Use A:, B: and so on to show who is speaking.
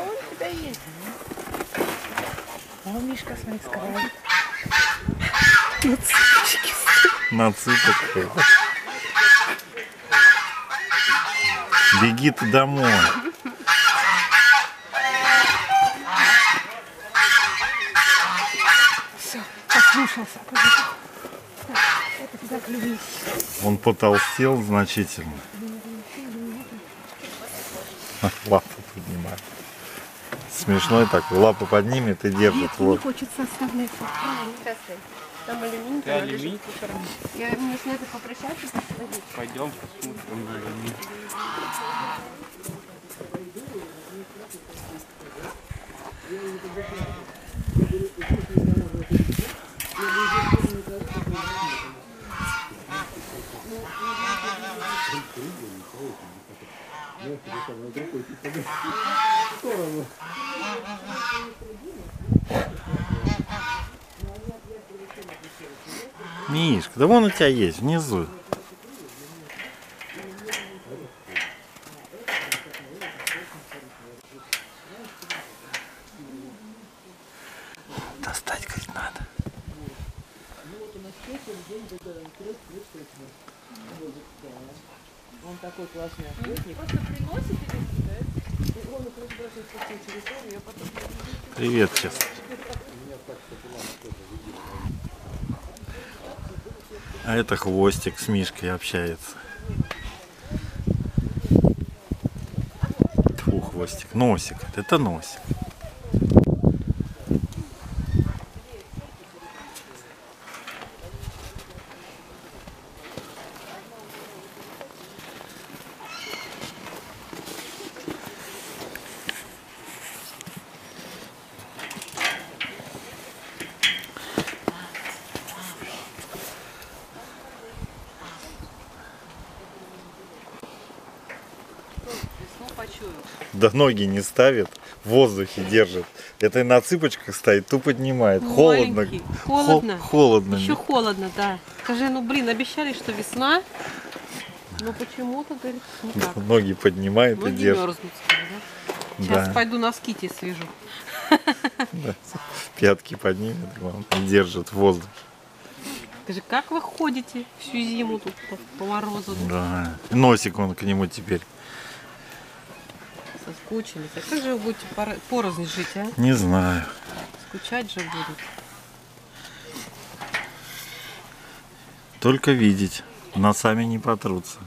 A: он у тебя есть. А О, Мишка, смотри, скрывает. На цыпочке.
B: На цыпочке. Беги ты домой.
A: Все, послушался.
B: Он потолстел значительно. Лапу поднимает. Смешной такой. Лапу поднимет и держит.
A: Нет, не
B: Вот.
A: хочется оставлять.
C: Там алюминий.
D: Ты алюминий?
C: Я мне с надо попрощаться.
D: Пойдем посмотрим на алюминий.
B: Мишка, да вон у тебя есть, внизу. Достать, говорит, надо.
E: Он такой классный охотник.
B: Привет, сейчас. А это хвостик с Мишкой общается. Тьфу, хвостик. Носик. Это носик. Да ноги не ставит, в воздухе держит. Это и на цыпочках стоит, ту поднимает. Холодно.
E: Холодно.
B: Хо- холодно.
E: Еще холодно, да. Скажи, ну блин, обещали, что весна. Но почему-то, говорит, никак.
B: Ноги поднимает и
E: Ноги
B: держит.
E: мерзнут да? Сейчас
B: Да.
E: пойду носки тебе свяжу.
B: Да. Пятки поднимет, главное, и держит в воздухе.
E: Скажи, как вы ходите всю зиму тут по, по морозу?
B: Да. Носик он к нему теперь.
E: Соскучились. А как же вы будете порознь жить, а?
B: Не знаю.
E: Скучать же будут.
B: Только видеть. Носами не потрутся.